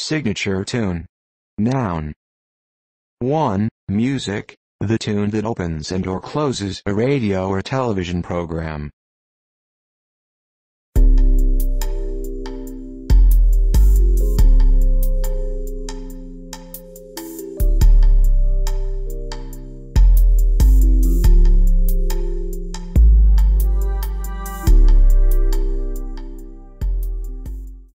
signature tune. Noun. 1. Music, the tune that opens and or closes a radio or television program.